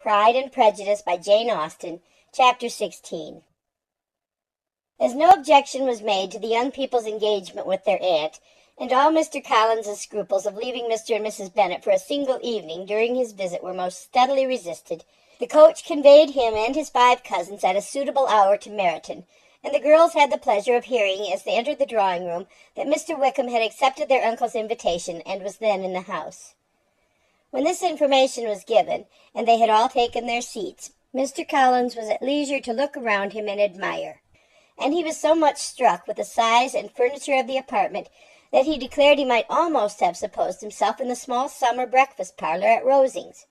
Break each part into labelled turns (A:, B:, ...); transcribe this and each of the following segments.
A: Pride and Prejudice by Jane Austen, Chapter 16 As no objection was made to the young people's engagement with their aunt, and all Mr. Collins's scruples of leaving Mr. and Mrs. Bennet for a single evening during his visit were most steadily resisted, the coach conveyed him and his five cousins at a suitable hour to Meryton, and the girls had the pleasure of hearing, as they entered the drawing-room, that Mr. Wickham had accepted their uncle's invitation and was then in the house. When this information was given, and they had all taken their seats, Mr. Collins was at leisure to look around him and admire. And he was so much struck with the size and furniture of the apartment that he declared he might almost have supposed himself in the small summer breakfast parlour at Rosings.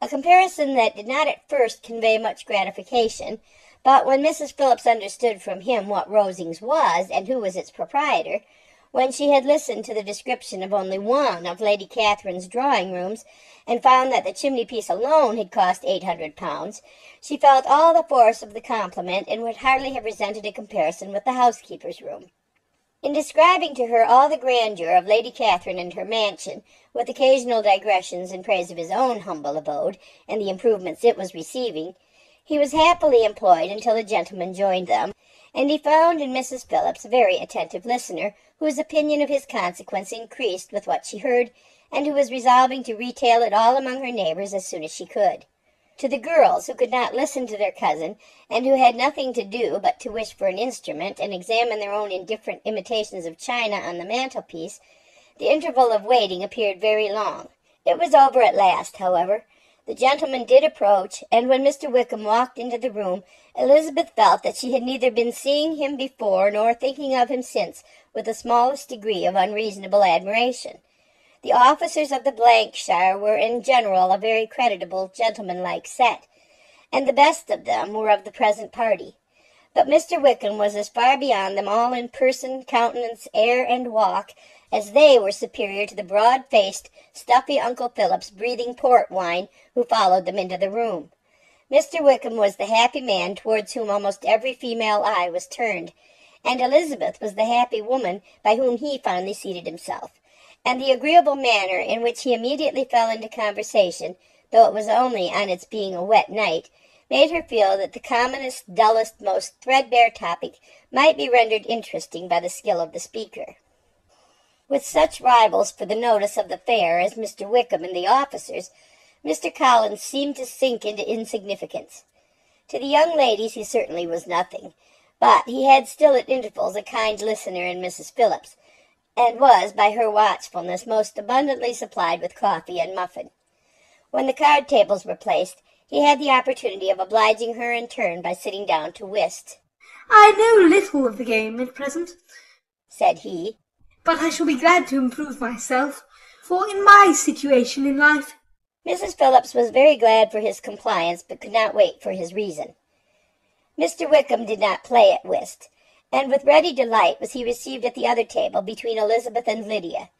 A: A comparison that did not at first convey much gratification, but when Mrs. Phillips understood from him what Rosings was and who was its proprietor, when she had listened to the description of only one of Lady Catherine's drawing-rooms, and found that the chimney-piece alone had cost eight hundred pounds, she felt all the force of the compliment, and would hardly have resented a comparison with the housekeeper's room. In describing to her all the grandeur of Lady Catherine and her mansion, with occasional digressions in praise of his own humble abode, and the improvements it was receiving, he was happily employed until the gentleman joined them, and he found in Mrs. Phillips a very attentive listener, whose opinion of his consequence increased with what she heard, and who was resolving to retail it all among her neighbours as soon as she could. To the girls, who could not listen to their cousin, and who had nothing to do but to wish for an instrument and examine their own indifferent imitations of china on the mantelpiece, the interval of waiting appeared very long. It was over at last, however. The gentleman did approach, and when Mr. Wickham walked into the room, Elizabeth felt that she had neither been seeing him before nor thinking of him since with the smallest degree of unreasonable admiration. The officers of the shire were in general a very creditable, gentlemanlike set, and the best of them were of the present party. But Mr. Wickham was as far beyond them all in person, countenance, air, and walk, as they were superior to the broad-faced, stuffy Uncle Phillips breathing port wine who followed them into the room. Mr. Wickham was the happy man towards whom almost every female eye was turned, and Elizabeth was the happy woman by whom he finally seated himself, and the agreeable manner in which he immediately fell into conversation, though it was only on its being a wet night, made her feel that the commonest, dullest, most threadbare topic might be rendered interesting by the skill of the speaker. With such rivals for the notice of the fair as Mr. Wickham and the officers, Mr. Collins seemed to sink into insignificance. To the young ladies he certainly was nothing, but he had still at intervals a kind listener in Mrs. Phillips, and was, by her watchfulness, most abundantly supplied with coffee and muffin. When the card tables were placed, he had the opportunity of obliging her in turn by sitting down to whist.
B: "I know little of the game at present,"
A: said he,
B: "but I shall be glad to improve myself, for in my situation in life
A: Mrs. Phillips was very glad for his compliance, but could not wait for his reason. Mr. Wickham did not play at whist, and with ready delight was he received at the other table between Elizabeth and Lydia.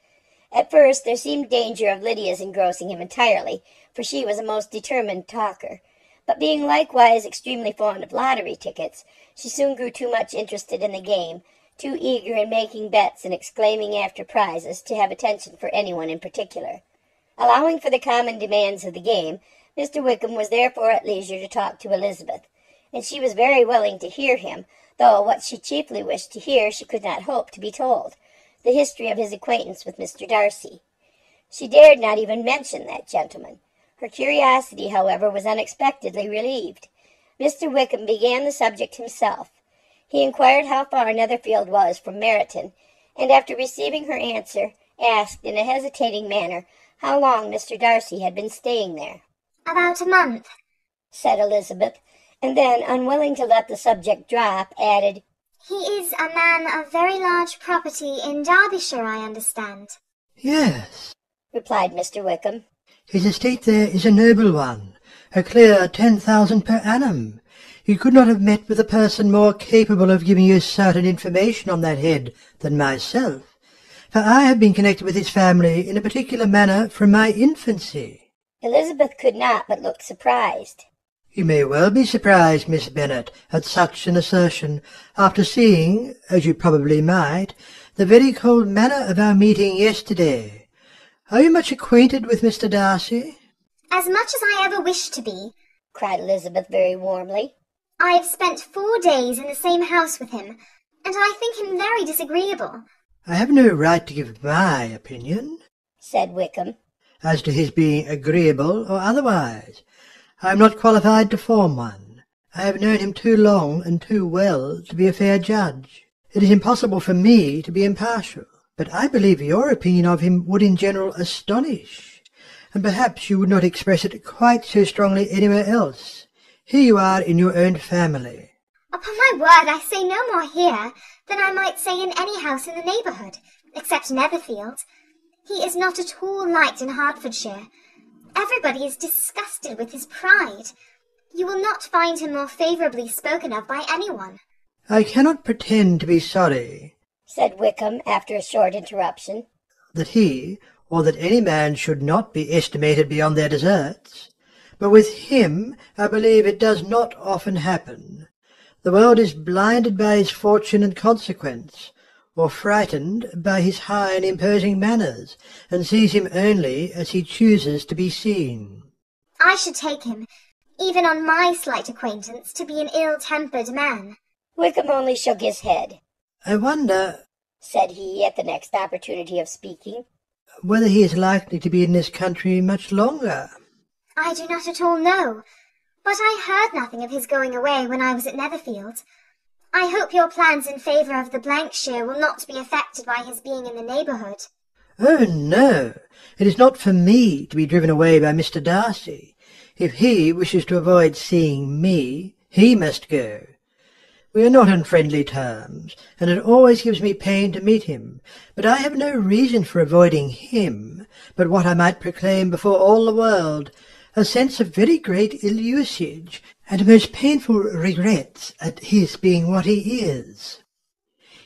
A: At first there seemed danger of Lydia's engrossing him entirely, for she was a most determined talker, but being likewise extremely fond of lottery tickets, she soon grew too much interested in the game, too eager in making bets and exclaiming after prizes, to have attention for anyone in particular. Allowing for the common demands of the game, Mr. Wickham was therefore at leisure to talk to Elizabeth, and she was very willing to hear him, though what she chiefly wished to hear she could not hope to be told, the history of his acquaintance with Mr. Darcy. She dared not even mention that gentleman. Her curiosity, however, was unexpectedly relieved. Mr. Wickham began the subject himself. He inquired how far Netherfield was from Meryton, and after receiving her answer, asked in a hesitating manner how long Mr. Darcy had been staying there.
C: About a month,
A: said Elizabeth, and then, unwilling to let the subject drop, added,
C: He is a man of very large property in Derbyshire, I understand.
D: Yes,
A: replied Mr. Wickham.
D: His estate there is a noble one, a clear ten thousand per annum. You could not have met with a person more capable of giving you certain information on that head than myself, for I have been connected with his family in a particular manner from my infancy.
A: Elizabeth could not but look surprised.
D: You may well be surprised, Miss Bennet, at such an assertion, after seeing, as you probably might, the very cold manner of our meeting yesterday. Are you much acquainted with Mr. Darcy?
C: As much as I ever wished to be,
A: cried Elizabeth very warmly.
C: I have spent four days in the same house with him, and I think him very disagreeable.
D: I have no right to give my opinion,
A: said Wickham,
D: as to his being agreeable or otherwise. I am not qualified to form one. I have known him too long and too well to be a fair judge. It is impossible for me to be impartial, but I believe your opinion of him would in general astonish, and perhaps you would not express it quite so strongly anywhere else. Here you are in your own family.
C: Upon my word, I say no more here than I might say in any house in the neighbourhood, except Netherfield. He is not at all liked in Hertfordshire. Everybody is disgusted with his pride. You will not find him more favourably spoken of by anyone.
D: I cannot pretend to be sorry,
A: said Wickham after a short interruption,
D: that he, or that any man should not be estimated beyond their deserts. But with him I believe it does not often happen. The world is blinded by his fortune and consequence, or frightened by his high and imposing manners, and sees him only as he chooses to be seen.
C: I should take him, even on my slight acquaintance, to be an ill-tempered man.
A: Wickham only shook his head.
D: I wonder,
A: said he at the next opportunity of speaking,
D: whether he is likely to be in this country much longer.
C: I do not at all know, but I heard nothing of his going away when I was at Netherfield. I hope your plans in favour of the Blankshire will not be affected by his being in the neighbourhood.
D: Oh, no, it is not for me to be driven away by Mr. Darcy. If he wishes to avoid seeing me, he must go. We are not on friendly terms, and it always gives me pain to meet him. But I have no reason for avoiding him, but what I might proclaim before all the world, a sense of very great ill-usage, and most painful regrets at his being what he is.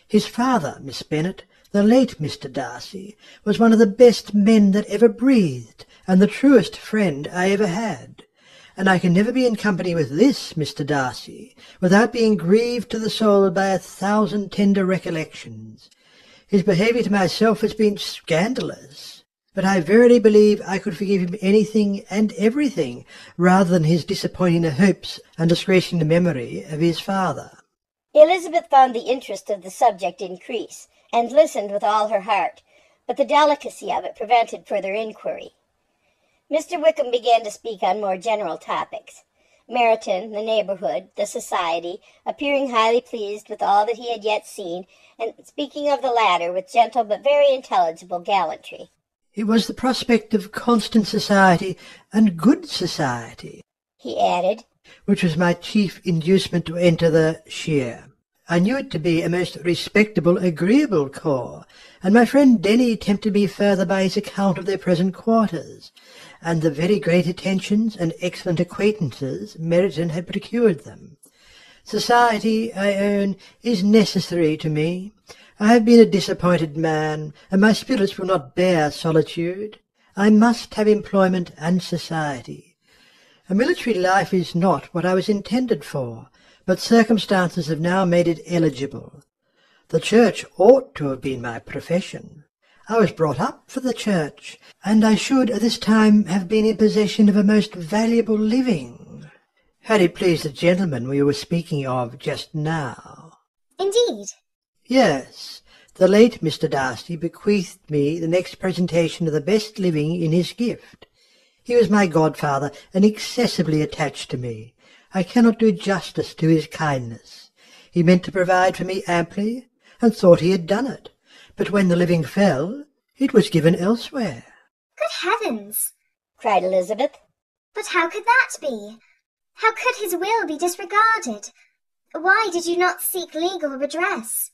D: His father, Miss Bennet, the late Mr. Darcy, was one of the best men that ever breathed, and the truest friend I ever had and I can never be in company with this Mr. Darcy without being grieved to the soul by a thousand tender recollections. His behaviour to myself has been scandalous, but I verily believe I could forgive him anything and everything rather than his disappointing the hopes and disgracing the memory of his father.
A: Elizabeth found the interest of the subject increase, and listened with all her heart, but the delicacy of it prevented further inquiry. Mr. Wickham began to speak on more general topics. Meryton, the neighbourhood, the society, appearing highly pleased with all that he had yet seen, and speaking of the latter with gentle but very intelligible gallantry.
D: It was the prospect of constant society and good society,
A: he added,
D: which was my chief inducement to enter the shire. I knew it to be a most respectable, agreeable corps, and my friend Denny tempted me further by his account of their present quarters, and the very great attentions and excellent acquaintances Meryton had procured them. Society, I own, is necessary to me. I have been a disappointed man, and my spirits will not bear solitude. I must have employment and society. A military life is not what I was intended for, but circumstances have now made it eligible. The church ought to have been my profession. I was brought up for the church, and I should at this time have been in possession of a most valuable living, had it pleased the gentleman we were speaking of just now.
C: Indeed?
D: Yes. The late Mr. Darcy bequeathed me the next presentation of the best living in his gift. He was my godfather, and excessively attached to me. I cannot do justice to his kindness. He meant to provide for me amply, and thought he had done it but when the living fell, it was given elsewhere.
C: Good heavens!
A: cried Elizabeth.
C: But how could that be? How could his will be disregarded? Why did you not seek legal redress?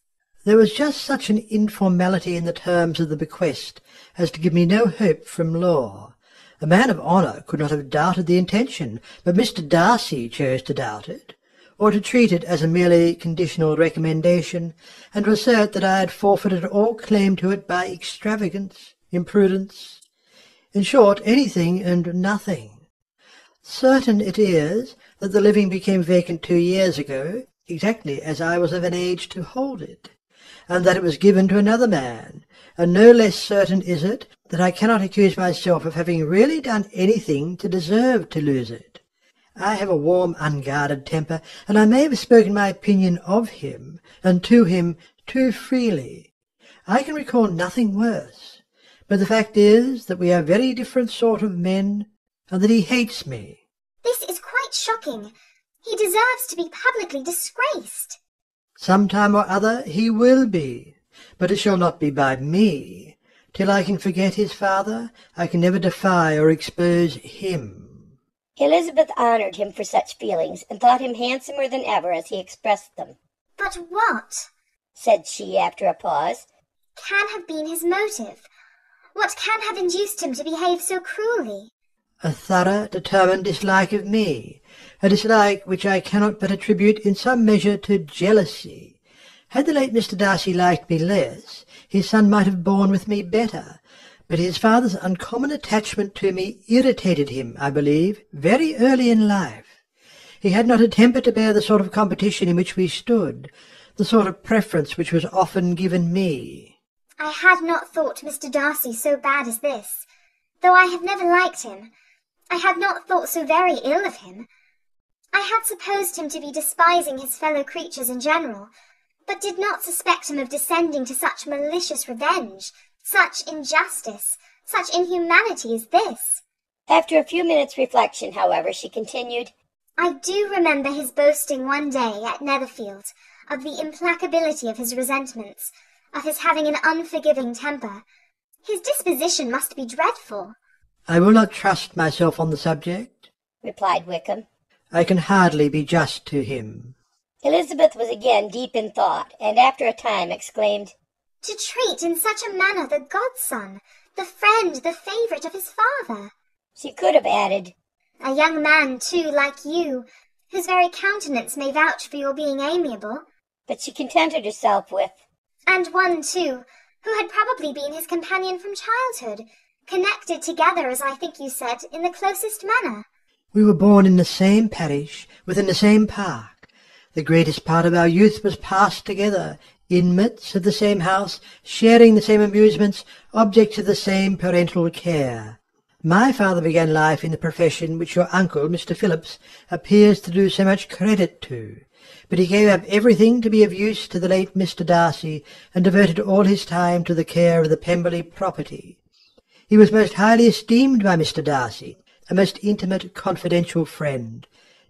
D: There was just such an informality in the terms of the bequest as to give me no hope from law. A man of honour could not have doubted the intention, but Mr. Darcy chose to doubt it or to treat it as a merely conditional recommendation, and to assert that I had forfeited all claim to it by extravagance, imprudence, in short, anything and nothing. Certain it is that the living became vacant two years ago, exactly as I was of an age to hold it. And that it was given to another man, and no less certain is it that I cannot accuse myself of having really done anything to deserve to lose it. I have a warm, unguarded temper, and I may have spoken my opinion of him and to him too freely. I can recall nothing worse, but the fact is that we are very different sort of men, and that he hates me.
C: This is quite shocking. He deserves to be publicly disgraced.
D: Some time or other he will be, but it shall not be by me. Till I can forget his father, I can never defy or expose him.
A: Elizabeth honored him for such feelings, and thought him handsomer than ever as he expressed them.
C: But what
A: said she after a pause,
C: can have been his motive? What can have induced him to behave so cruelly?
D: A thorough, determined dislike of me, a dislike which I cannot but attribute in some measure to jealousy. Had the late Mr. Darcy liked me less, his son might have borne with me better, but his father's uncommon attachment to me irritated him, I believe, very early in life. He had not a temper to bear the sort of competition in which we stood, the sort of preference which was often given me.
C: I had not thought Mr. Darcy so bad as this. Though I have never liked him, I had not thought so very ill of him. I had supposed him to be despising his fellow creatures in general, but did not suspect him of descending to such malicious revenge, such injustice, such inhumanity as this.
A: After a few minutes' reflection, however, she continued,
C: I do remember his boasting one day at Netherfield of the implacability of his resentments, of his having an unforgiving temper. His disposition must be dreadful.
D: I will not trust myself on the subject,
A: replied Wickham.
D: I can hardly be just to him.
A: Elizabeth was again deep in thought, and after a time exclaimed,
C: To treat in such a manner the godson, the friend, the favourite of his father.
A: She could have added,
C: A young man, too, like you, whose very countenance may vouch for your being amiable.
A: But she contented herself with,
C: And one, too, who had probably been his companion from childhood, connected together, as I think you said, in the closest manner.
D: We were born in the same parish, within the same park. The greatest part of our youth was passed together, inmates of the same house, sharing the same amusements, objects of the same parental care. My father began life in the profession which your uncle, Mr. Phillips, appears to do so much credit to, but he gave up everything to be of use to the late Mr. Darcy, and devoted all his time to the care of the Pemberley property. He was most highly esteemed by Mr. Darcy, a most intimate, confidential friend.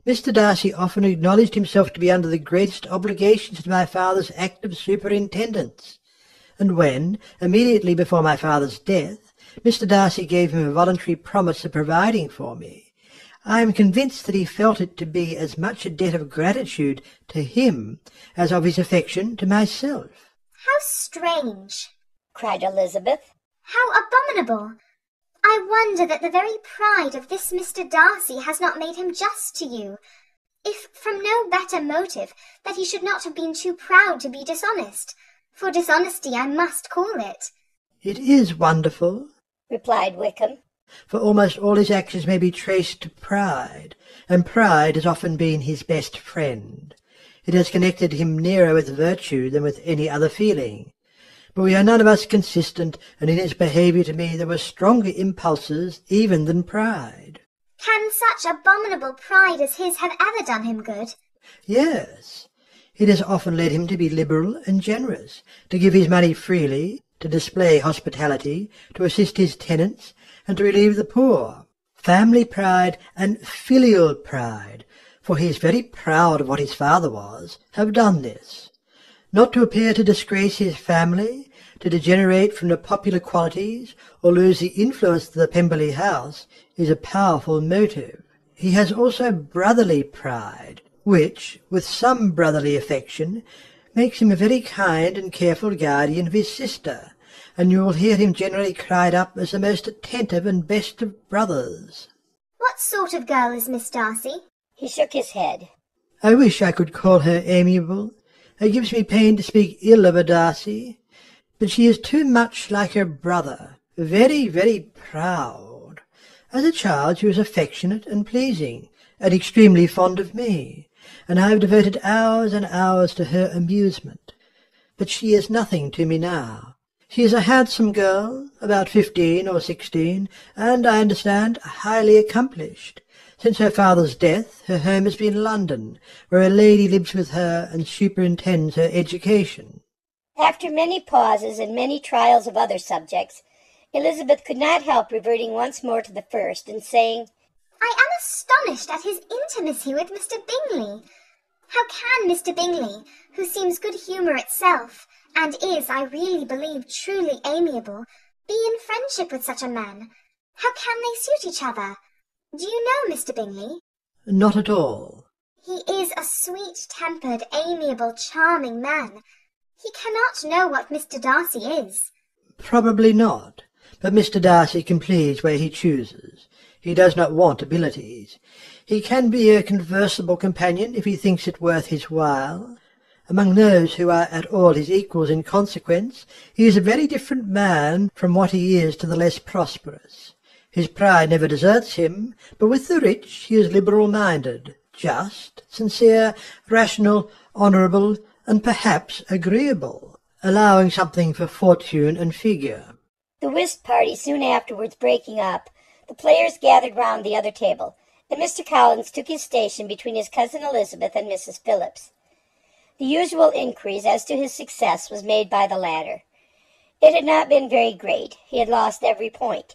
D: Mr. Darcy often acknowledged himself to be under the greatest obligations to my father's active superintendence, and when, immediately before my father's death, Mr. Darcy gave him a voluntary promise of providing for me, I am convinced that he felt it to be as much a debt of gratitude to him as of his affection to myself.
C: How strange!
A: cried Elizabeth.
C: How abominable! I wonder that the very pride of this Mr. Darcy has not made him just to you, if from no better motive that he should not have been too proud to be dishonest, for dishonesty I must call it.
D: It is wonderful,
A: replied Wickham,
D: for almost all his actions may be traced to pride, and pride has often been his best friend. It has connected him nearer with virtue than with any other feeling but we are none of us consistent, and in its behaviour to me there were stronger impulses even than pride.
C: Can such abominable pride as his have ever done him good?
D: Yes. It has often led him to be liberal and generous, to give his money freely, to display hospitality, to assist his tenants, and to relieve the poor. Family pride and filial pride, for he is very proud of what his father was, have done this. Not to appear to disgrace his family, to degenerate from the popular qualities, or lose the influence of the Pemberley house, is a powerful motive. He has also brotherly pride, which, with some brotherly affection, makes him a very kind and careful guardian of his sister, and you will hear him generally cried up as the most attentive and best of brothers.
C: What sort of girl is Miss Darcy?
A: He shook his head.
D: I wish I could call her amiable. It gives me pain to speak ill of a Darcy, but she is too much like her brother, very, very proud. As a child she was affectionate and pleasing, and extremely fond of me, and I have devoted hours and hours to her amusement. but she is nothing to me now. She is a handsome girl, about fifteen or sixteen, and, I understand, highly accomplished. Since her father's death, her home has been London, where a lady lives with her and superintends her education.
A: After many pauses and many trials of other subjects, Elizabeth could not help reverting once more to the first and saying,
C: I am astonished at his intimacy with Mr. Bingley. How can Mr. Bingley, who seems good humour itself, and is, I really believe, truly amiable, be in friendship with such a man? How can they suit each other? Do you know Mr. Bingley?
D: Not at all.
C: He is a sweet-tempered, amiable, charming man. He cannot know what Mr. Darcy is.
D: Probably not, but Mr. Darcy can please where he chooses. He does not want abilities. He can be a conversable companion if he thinks it worth his while. Among those who are at all his equals in consequence, he is a very different man from what he is to the less prosperous. His pride never deserts him, but with the rich he is liberal-minded, just, sincere, rational, honourable, and perhaps agreeable, allowing something for fortune and figure.
A: The whist party soon afterwards breaking up, the players gathered round the other table, and Mr. Collins took his station between his cousin Elizabeth and Mrs. Phillips. The usual inquiries as to his success was made by the latter. It had not been very great. He had lost every point.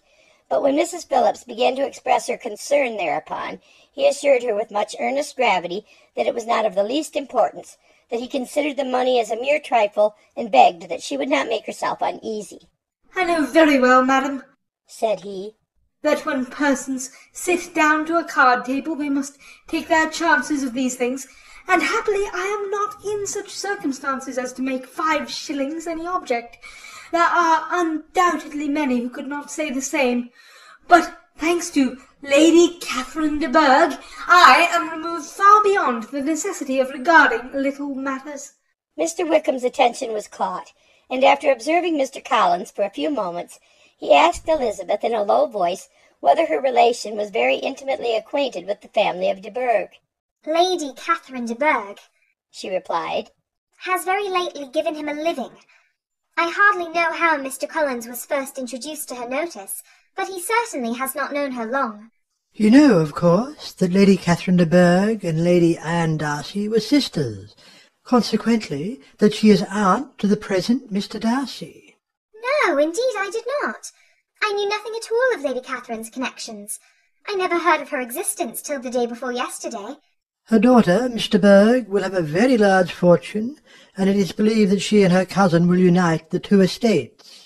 A: But when Mrs. Phillips began to express her concern thereupon, he assured her with much earnest gravity that it was not of the least importance, that he considered the money as a mere trifle, and begged that she would not make herself uneasy.
B: I know very well, madam,
A: said he,
B: that when persons sit down to a card table they must take their chances of these things, and happily I am not in such circumstances as to make five shillings any object. There are undoubtedly many who could not say the same. But thanks to Lady Catherine de Bourgh, I am removed far beyond the necessity of regarding little matters.
A: Mr. Wickham's attention was caught, and after observing Mr. Collins for a few moments, he asked Elizabeth in a low voice whether her relation was very intimately acquainted with the family of de Bourgh.
C: Lady Catherine de Bourgh,
A: she replied,
C: has very lately given him a living. I hardly know how Mr. Collins was first introduced to her notice, but he certainly has not known her long.
D: You know, of course, that Lady Catherine de Bourgh and Lady Anne Darcy were sisters, consequently that she is aunt to the present Mr. Darcy.
C: No, indeed I did not. I knew nothing at all of Lady Catherine's connections. I never heard of her existence till the day before yesterday.
D: Her daughter, Miss de Bourgh, will have a very large fortune, and it is believed that she and her cousin will unite the two estates.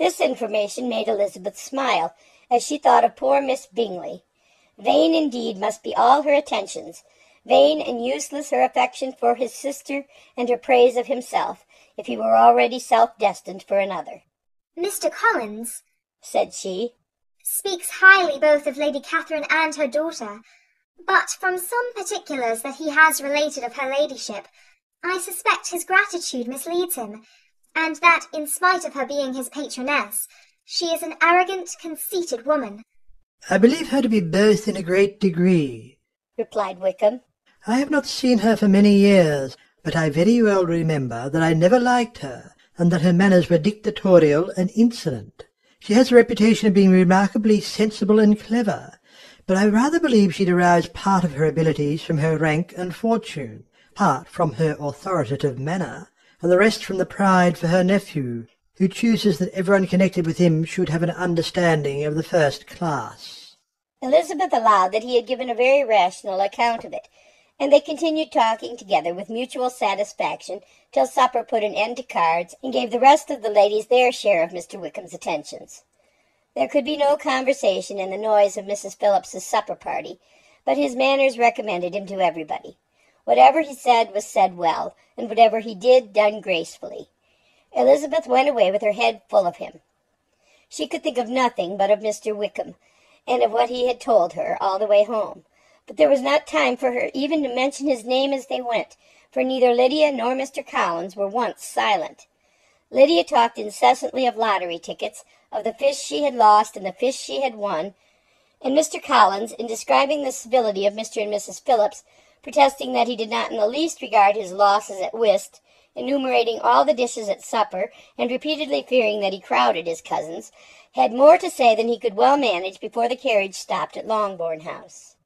A: This information made Elizabeth smile, as she thought of poor Miss Bingley. Vain indeed must be all her attentions, vain and useless her affection for his sister and her praise of himself, if he were already self-destined for another.
C: Mr. Collins,
A: said she,
C: speaks highly both of Lady Catherine and her daughter, but from some particulars that he has related of her ladyship, I suspect his gratitude misleads him, and that, in spite of her being his patroness, she is an arrogant, conceited woman.
D: I believe her to be both in a great degree,
A: replied Wickham.
D: I have not seen her for many years, but I very well remember that I never liked her, and that her manners were dictatorial and insolent. She has a reputation of being remarkably sensible and clever, but I rather believe she derives part of her abilities from her rank and fortune, part from her authoritative manner, and the rest from the pride for her nephew, who chooses that everyone connected with him should have an understanding of the first class.
A: Elizabeth allowed that he had given a very rational account of it, and they continued talking together with mutual satisfaction till supper put an end to cards and gave the rest of the ladies their share of Mr. Wickham's attentions. There could be no conversation in the noise of Mrs. Phillips's supper party, but his manners recommended him to everybody. Whatever he said was said well, and whatever he did done gracefully. Elizabeth went away with her head full of him. She could think of nothing but of Mr. Wickham, and of what he had told her all the way home but there was not time for her even to mention his name as they went, for neither Lydia nor Mr. Collins were once silent. Lydia talked incessantly of lottery tickets, of the fish she had lost and the fish she had won, and Mr. Collins, in describing the civility of Mr. and Mrs. Phillips, protesting that he did not in the least regard his losses at whist, enumerating all the dishes at supper, and repeatedly fearing that he crowded his cousins, had more to say than he could well manage before the carriage stopped at Longbourn House.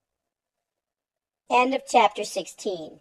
A: End of chapter 16